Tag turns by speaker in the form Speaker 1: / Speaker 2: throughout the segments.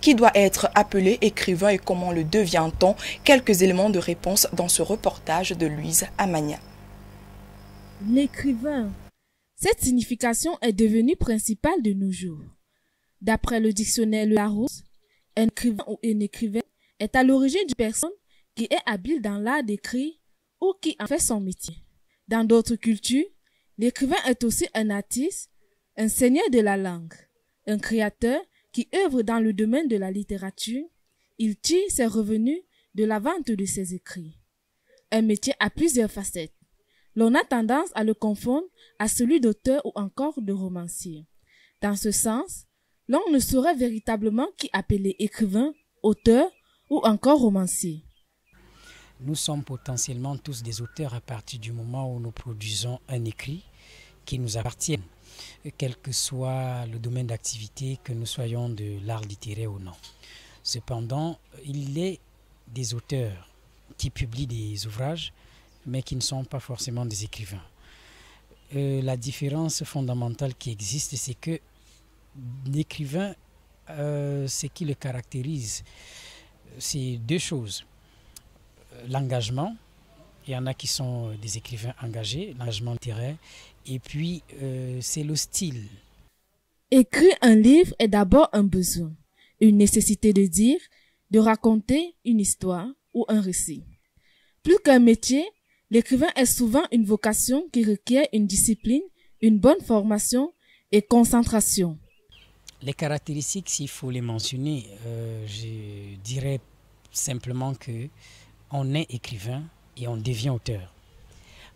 Speaker 1: Qui doit être appelé écrivain et comment le devient-on? Quelques éléments de réponse dans ce reportage de Louise Amania.
Speaker 2: L'écrivain. Cette signification est devenue principale de nos jours. D'après le dictionnaire Larousse, un écrivain ou une écrivaine est à l'origine d'une personne qui est habile dans l'art d'écrire ou qui en fait son métier. Dans d'autres cultures, l'écrivain est aussi un artiste, un seigneur de la langue, un créateur qui œuvre dans le domaine de la littérature. Il tire ses revenus de la vente de ses écrits. Un métier à plusieurs facettes. L'on a tendance à le confondre à celui d'auteur ou encore de romancier. Dans ce sens, l'on ne saurait véritablement qui appeler écrivain, auteur ou encore romancier.
Speaker 3: Nous sommes potentiellement tous des auteurs à partir du moment où nous produisons un écrit qui nous appartient, quel que soit le domaine d'activité, que nous soyons de l'art littéraire ou non. Cependant, il est des auteurs qui publient des ouvrages, mais qui ne sont pas forcément des écrivains. Euh, la différence fondamentale qui existe, c'est que l'écrivain, euh, ce qui le caractérise, c'est deux choses. L'engagement, il y en a qui sont des écrivains engagés, l'engagement littéraire, et puis euh, c'est le style.
Speaker 2: Écrire un livre est d'abord un besoin, une nécessité de dire, de raconter une histoire ou un récit. Plus qu'un métier, l'écrivain est souvent une vocation qui requiert une discipline, une bonne formation et concentration.
Speaker 3: Les caractéristiques, s'il faut les mentionner, euh, je dirais simplement que on est écrivain et on devient auteur.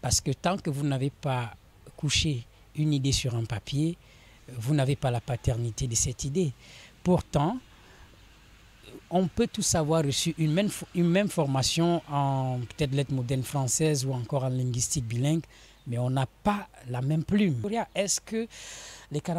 Speaker 3: Parce que tant que vous n'avez pas couché une idée sur un papier, vous n'avez pas la paternité de cette idée. Pourtant, on peut tous avoir reçu une même, une même formation en peut-être lettres modernes françaises ou encore en linguistique bilingue, mais on n'a pas la même plume. Est-ce que les caractéristiques